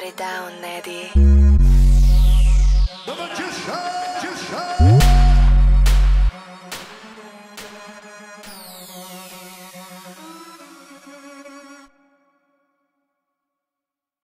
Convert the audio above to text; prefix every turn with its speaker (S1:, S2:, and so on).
S1: It down, Eddie.